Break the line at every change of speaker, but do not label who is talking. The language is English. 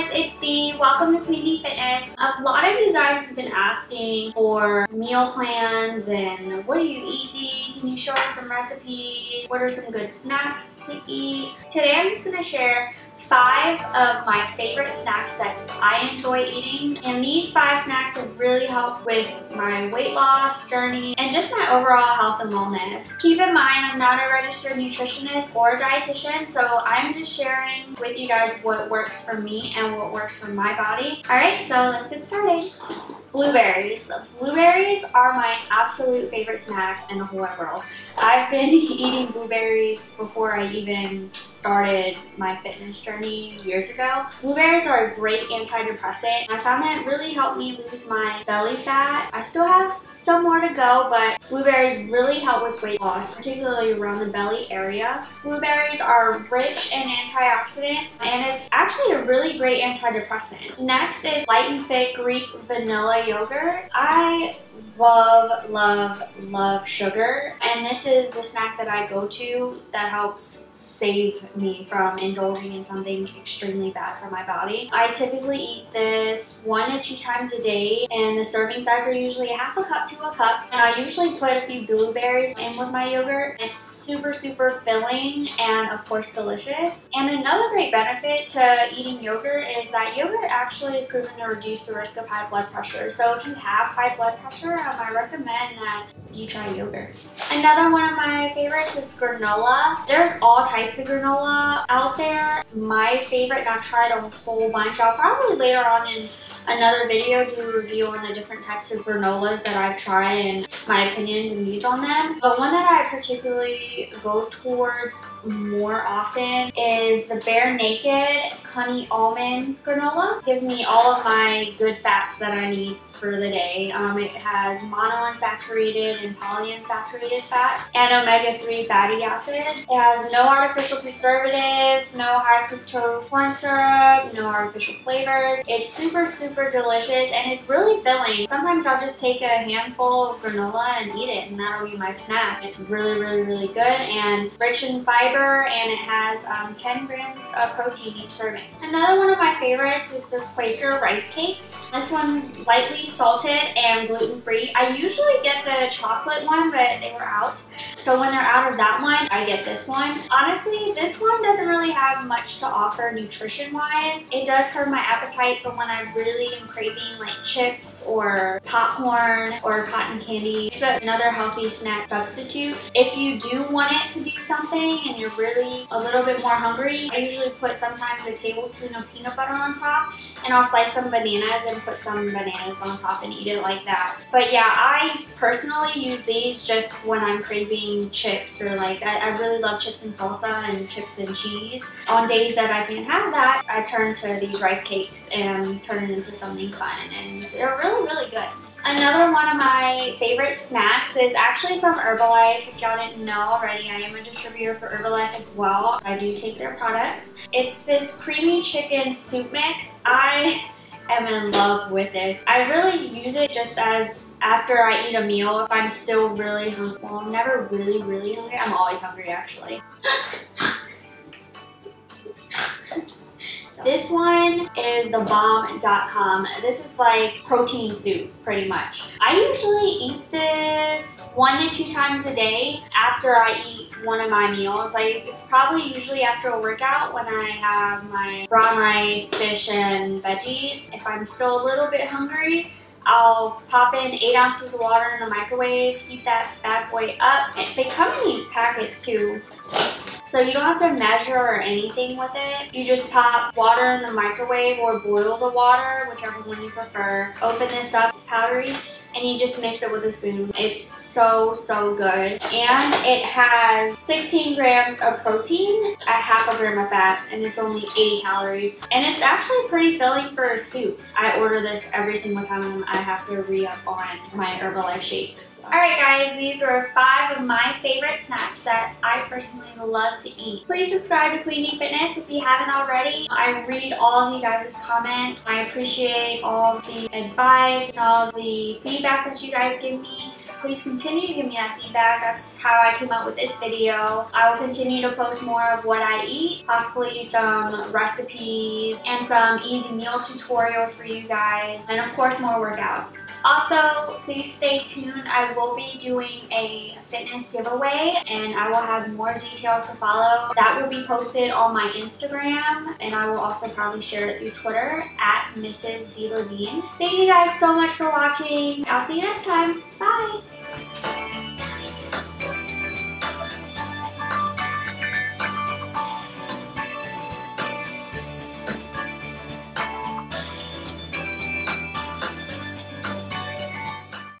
guys, it's Dee. Welcome to Dee Fitness. A lot of you guys have been asking for meal plans and what do you eat, Dee? Can you show us some recipes? What are some good snacks to eat? Today I'm just gonna share five of my favorite snacks that I enjoy eating. And these five snacks have really helped with my weight loss journey and just my overall health and wellness. Keep in mind, I'm not a registered nutritionist or dietitian, so I'm just sharing with you guys what works for me and what works for my body. All right, so let's get started. Blueberries. Blueberries are my absolute favorite snack in the whole wide world. I've been eating blueberries before I even started my fitness journey years ago. Blueberries are a great antidepressant. I found that it really helped me lose my belly fat. I still have some more to go, but blueberries really help with weight loss, particularly around the belly area. Blueberries are rich in antioxidants, and it's actually a really great antidepressant. Next is Light and Fit Greek Vanilla Yogurt. I love, love, love sugar, and this is the snack that I go to that helps save me from indulging in something extremely bad for my body. I typically eat this one to two times a day and the serving size are usually a half a cup to a cup and I usually put a few blueberries in with my yogurt. It's super super filling and of course delicious. And another great benefit to eating yogurt is that yogurt actually is proven to reduce the risk of high blood pressure. So if you have high blood pressure, um, I recommend that you try yogurt. Another one of my favorites is granola. There's all types of granola out there. My favorite, and I've tried a whole bunch. I'll probably later on in another video do a review on the different types of granolas that I've tried and my opinions and views on them. But one that I particularly go towards more often is the Bear Naked Honey Almond Granola. It gives me all of my good fats that I need for the day. Um, it has monounsaturated and polyunsaturated fats and omega-3 fatty acid. It has no artificial preservatives, no high fructose corn syrup, no artificial flavors. It's super, super delicious and it's really filling. Sometimes I'll just take a handful of granola and eat it and that'll be my snack. It's really, really, really good and rich in fiber and it has um, 10 grams of protein each serving. Another one of my favorites is the Quaker rice cakes. This one's lightly salted and gluten-free. I usually get the chocolate one, but they were out. So when they're out of that one, I get this one. Honestly, this one doesn't really have much to offer nutrition-wise. It does curb my appetite for when I really am craving like chips or popcorn or cotton candy. It's another healthy snack substitute. If you do want it to do something and you're really a little bit more hungry, I usually put sometimes a tablespoon of peanut butter on top and I'll slice some bananas and put some bananas on top and eat it like that. But yeah, I personally use these just when I'm craving chips or like, I, I really love chips and salsa and chips and cheese. On days that I can't have that, I turn to these rice cakes and turn it into something fun and they're really, really good. Another one of my favorite snacks is actually from Herbalife. If y'all didn't know already, I am a distributor for Herbalife as well. I do take their products. It's this creamy chicken soup mix. I am in love with this. I really use it just as after I eat a meal if I'm still really hungry. Well, I'm never really, really hungry. I'm always hungry actually. This one is thebomb.com. This is like protein soup, pretty much. I usually eat this one to two times a day after I eat one of my meals. Like it's probably usually after a workout when I have my brown rice, fish, and veggies. If I'm still a little bit hungry, I'll pop in eight ounces of water in the microwave, heat that bad boy up. They come in these packets too. So you don't have to measure or anything with it. You just pop water in the microwave or boil the water, whichever one you prefer. Open this up, it's powdery and you just mix it with a spoon. It's so, so good. And it has 16 grams of protein, a half a gram of fat, and it's only 80 calories. And it's actually pretty filling for a soup. I order this every single time I have to re-up on my Herbalife shakes. Alright guys, these are five of my favorite snacks that I personally love to eat. Please subscribe to Queen Dee Fitness if you haven't already. I read all of you guys' comments. I appreciate all the advice and all the feedback that you guys give me. Please continue to give me that feedback. That's how I came up with this video. I will continue to post more of what I eat, possibly some recipes and some easy meal tutorials for you guys, and of course more workouts. Also, please stay tuned. I will be doing a fitness giveaway and I will have more details to follow. That will be posted on my Instagram and I will also probably share it through Twitter at Mrs. D. Lavigne. Thank you guys so much for watching. I'll see you next time. Bye!